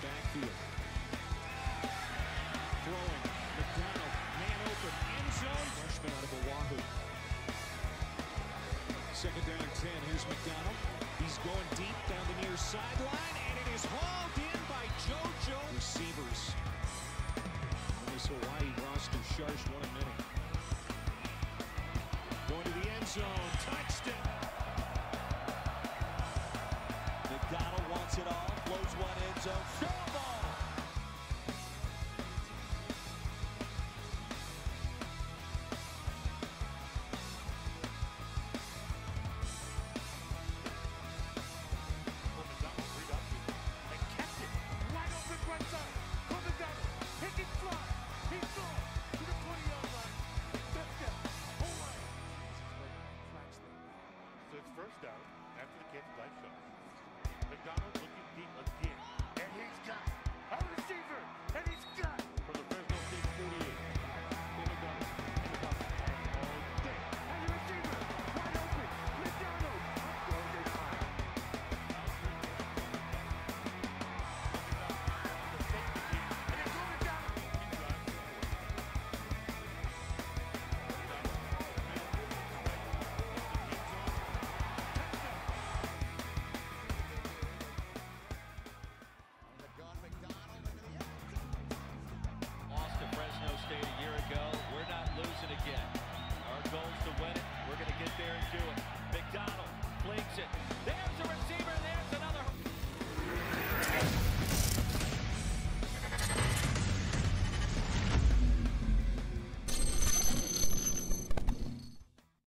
backfield. Throwing. McDonald. Man open. End zone. Freshman out of Oahu. Second down and 10. Here's McDonald. He's going deep down the near sideline, and it is hauled in by JoJo. Receivers. This Hawaii roster sharks one a minute. Going to the end zone. Touched Oh my! So it's first down after the catch by Shaw. McDonald looking deep again. And he's got a receiver.